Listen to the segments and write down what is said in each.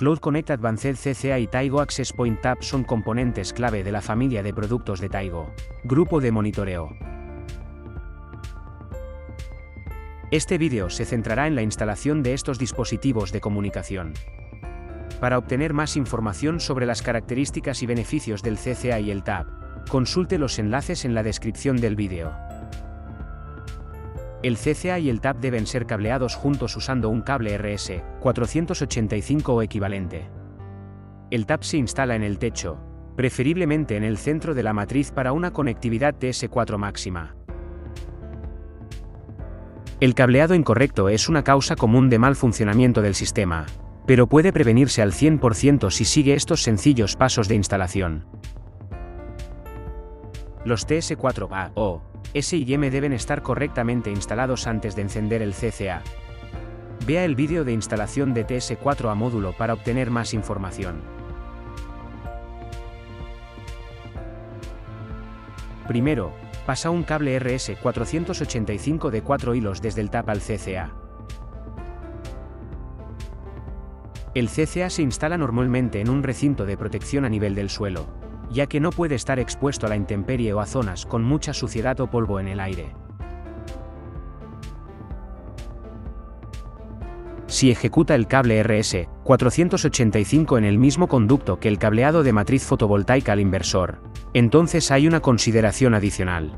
Cloud Connect Advanced CCA y Taigo Access Point Tab son componentes clave de la familia de productos de Taigo. Grupo de monitoreo. Este vídeo se centrará en la instalación de estos dispositivos de comunicación. Para obtener más información sobre las características y beneficios del CCA y el Tab, consulte los enlaces en la descripción del vídeo. El CCA y el TAP deben ser cableados juntos usando un cable RS 485 o equivalente. El TAP se instala en el techo, preferiblemente en el centro de la matriz para una conectividad TS4 máxima. El cableado incorrecto es una causa común de mal funcionamiento del sistema, pero puede prevenirse al 100% si sigue estos sencillos pasos de instalación. Los TS4A o S y M deben estar correctamente instalados antes de encender el CCA. Vea el vídeo de instalación de TS4 a módulo para obtener más información. Primero, pasa un cable RS485 de 4 hilos desde el TAP al CCA. El CCA se instala normalmente en un recinto de protección a nivel del suelo, ya que no puede estar expuesto a la intemperie o a zonas con mucha suciedad o polvo en el aire. Si ejecuta el cable RS 485 en el mismo conducto que el cableado de matriz fotovoltaica al inversor, entonces hay una consideración adicional.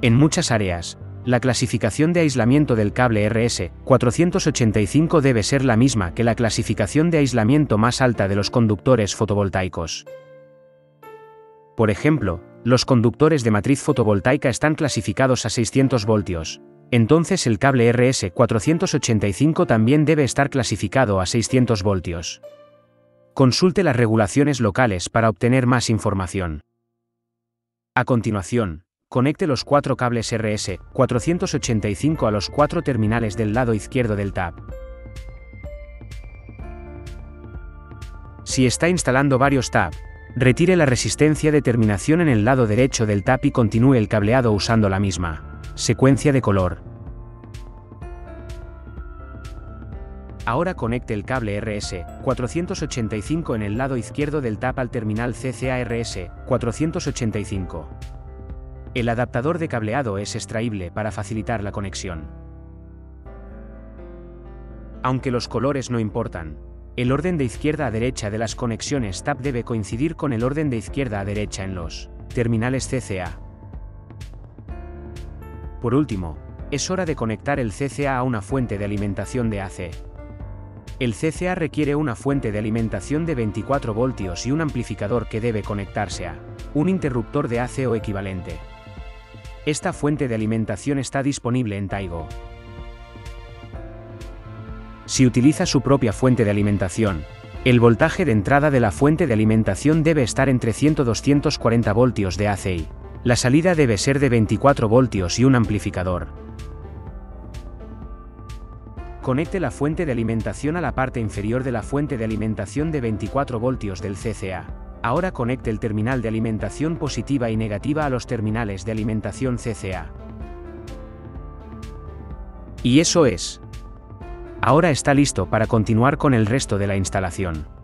En muchas áreas, la clasificación de aislamiento del cable RS 485 debe ser la misma que la clasificación de aislamiento más alta de los conductores fotovoltaicos. Por ejemplo, los conductores de matriz fotovoltaica están clasificados a 600 voltios. Entonces el cable RS485 también debe estar clasificado a 600 voltios. Consulte las regulaciones locales para obtener más información. A continuación, conecte los cuatro cables RS485 a los cuatro terminales del lado izquierdo del tab. Si está instalando varios tab, Retire la resistencia de terminación en el lado derecho del tap y continúe el cableado usando la misma secuencia de color. Ahora conecte el cable RS 485 en el lado izquierdo del tap al terminal CCA-RS 485. El adaptador de cableado es extraíble para facilitar la conexión. Aunque los colores no importan, el orden de izquierda a derecha de las conexiones TAP debe coincidir con el orden de izquierda a derecha en los terminales CCA. Por último, es hora de conectar el CCA a una fuente de alimentación de AC. El CCA requiere una fuente de alimentación de 24 voltios y un amplificador que debe conectarse a un interruptor de AC o equivalente. Esta fuente de alimentación está disponible en Taigo. Si utiliza su propia fuente de alimentación, el voltaje de entrada de la fuente de alimentación debe estar entre 100-240 voltios de ACI. La salida debe ser de 24 voltios y un amplificador. Conecte la fuente de alimentación a la parte inferior de la fuente de alimentación de 24 voltios del CCA. Ahora conecte el terminal de alimentación positiva y negativa a los terminales de alimentación CCA. Y eso es. Ahora está listo para continuar con el resto de la instalación.